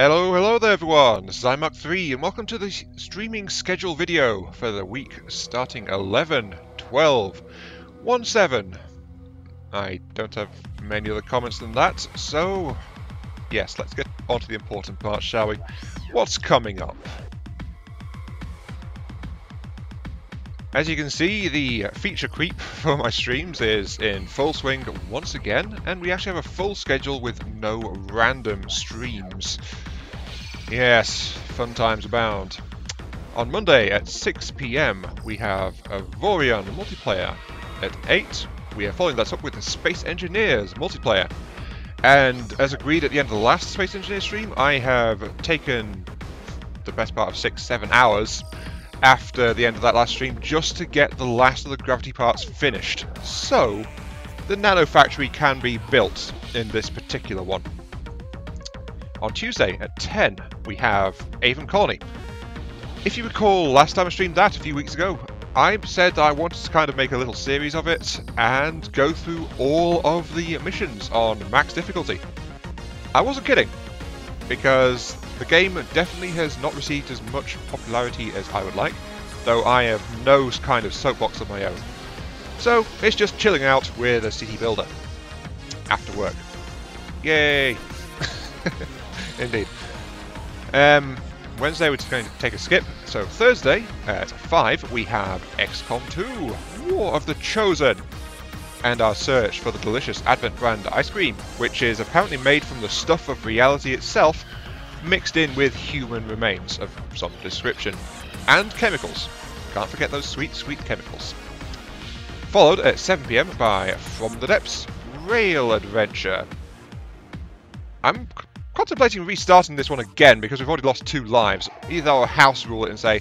Hello, hello there everyone, this is iMark3 and welcome to the streaming schedule video for the week starting 11, 12, 1, 7. I don't have many other comments than that, so yes, let's get on to the important part, shall we? What's coming up? As you can see, the feature creep for my streams is in full swing once again, and we actually have a full schedule with no random streams. Yes, fun times abound. On Monday at 6pm, we have Avorion multiplayer. At 8, we are following that up with the Space Engineers multiplayer. And as agreed at the end of the last Space Engineer stream, I have taken the best part of 6-7 hours after the end of that last stream just to get the last of the gravity parts finished. So, the Nano Factory can be built in this particular one. On Tuesday at 10, we have Aven Colony. If you recall, last time I streamed that a few weeks ago, I said I wanted to kind of make a little series of it and go through all of the missions on max difficulty. I wasn't kidding, because the game definitely has not received as much popularity as I would like, though I have no kind of soapbox of my own. So, it's just chilling out with a city builder. After work. Yay! Indeed. Um, Wednesday we're just going to take a skip, so Thursday at 5 we have XCOM 2, War of the Chosen, and our search for the delicious Advent brand ice cream, which is apparently made from the stuff of reality itself, mixed in with human remains of some description, and chemicals. Can't forget those sweet, sweet chemicals. Followed at 7pm by From the Depths, Rail Adventure. I'm contemplating restarting this one again because we've already lost two lives. Either I'll house rule it and say,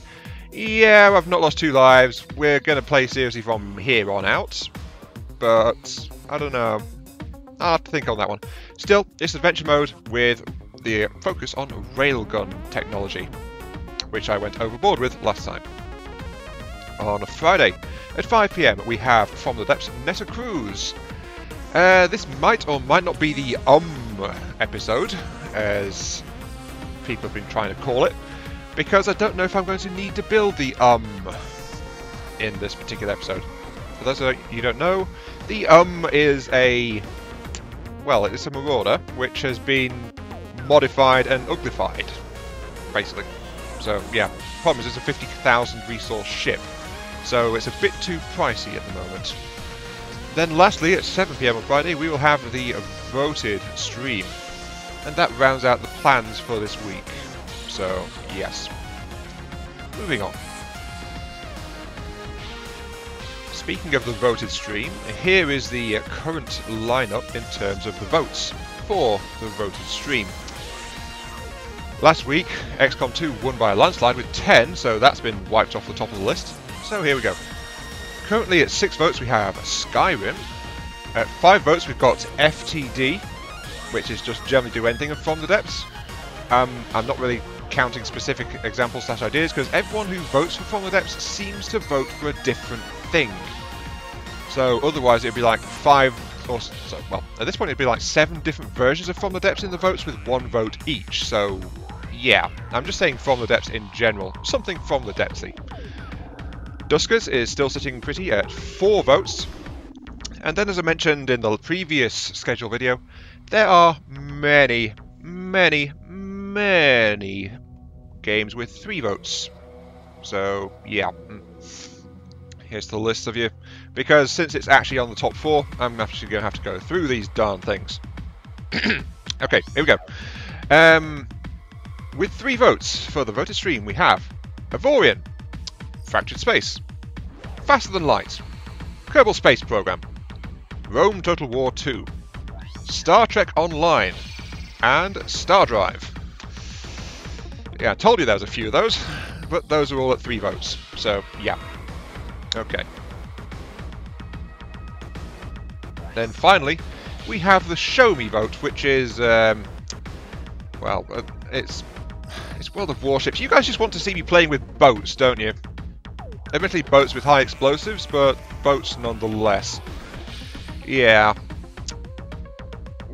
yeah, I've not lost two lives, we're going to play seriously from here on out. But, I don't know. I'll have to think on that one. Still, it's adventure mode with the focus on railgun technology, which I went overboard with last time. On Friday at 5pm we have From the Depths Neta Cruise. Uh, this might or might not be the um episode, as people have been trying to call it, because I don't know if I'm going to need to build the um in this particular episode. For those of you don't know, the um is a well, it's a marauder which has been modified and uglified, basically. So yeah, problem is it's a 50,000 resource ship, so it's a bit too pricey at the moment. Then lastly, at 7pm on Friday, we will have the voted stream. And that rounds out the plans for this week. So, yes. Moving on. Speaking of the voted stream, here is the current lineup in terms of the votes for the voted stream. Last week, XCOM 2 won by a landslide with 10, so that's been wiped off the top of the list. So here we go. Currently at 6 votes we have Skyrim. At 5 votes we've got FTD, which is just generally do anything from the depths. Um, I'm not really counting specific examples slash ideas because everyone who votes for From the Depths seems to vote for a different thing. So otherwise it'd be like five or so, well at this point it'd be like seven different versions of From the Depths in the votes with one vote each. So yeah, I'm just saying From the Depths in general, something from the Depthsy. Duskers is still sitting pretty at four votes. And then as I mentioned in the previous schedule video, there are many, many, many games with three votes. So, yeah. Here's the list of you. Because since it's actually on the top four, I'm actually going to have to go through these darn things. okay, here we go. Um, with three votes for the voted stream, we have Avorion, Fractured Space, Faster Than Light, Kerbal Space Program, Rome Total War 2, Star Trek Online, and Star Drive. Yeah, I told you there was a few of those, but those are all at three votes. So, yeah. Okay. Then finally, we have the Show Me vote, which is, um, well, uh, it's it's World of Warships. You guys just want to see me playing with boats, don't you? Admittedly, boats with high explosives, but boats nonetheless. Yeah.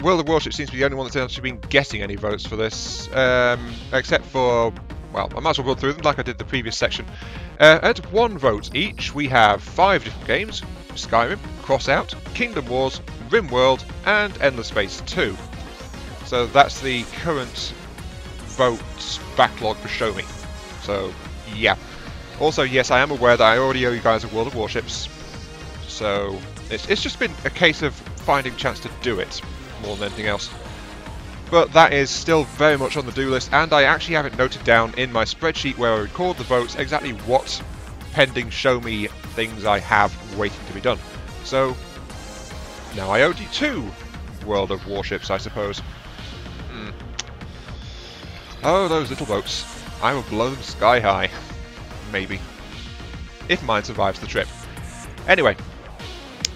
World of Warships seems to be the only one that's actually been getting any votes for this, um, except for, well, I might as well run through them like I did the previous section. Uh, at one vote each, we have five different games, Skyrim, Crossout, Kingdom Wars, RimWorld, and Endless Space 2. So that's the current votes backlog for Show Me. So, yeah. Also, yes, I am aware that I already owe you guys a World of Warships. So, it's, it's just been a case of finding chance to do it, more than anything else. But that is still very much on the do list, and I actually have it noted down in my spreadsheet where I record the votes exactly what pending show me things I have waiting to be done. So, now I owe you two World of Warships, I suppose. Hmm. Oh, those little boats. I will blow them sky high. Maybe. If mine survives the trip. Anyway,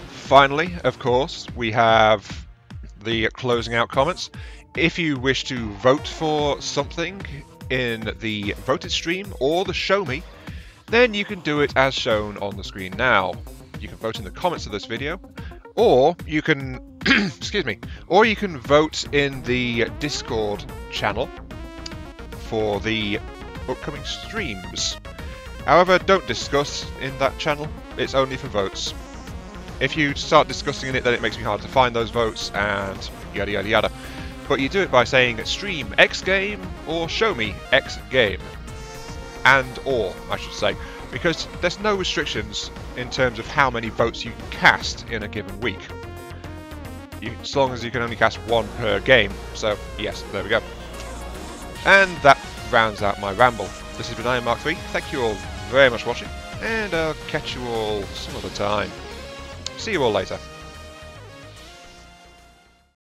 finally, of course, we have the closing out comments. If you wish to vote for something in the voted stream or the show me, then you can do it as shown on the screen now. You can vote in the comments of this video, or you can, excuse me, or you can vote in the Discord channel for the upcoming streams. However, don't discuss in that channel, it's only for votes. If you start discussing in it, then it makes me hard to find those votes and yada yada yada. But you do it by saying stream X game or show me X game. And or, I should say. Because there's no restrictions in terms of how many votes you can cast in a given week. You, as long as you can only cast one per game. So, yes, there we go. And that rounds out my ramble. This has been Aiyon Mark 3. Thank you all very much for watching, and I'll catch you all some other time. See you all later.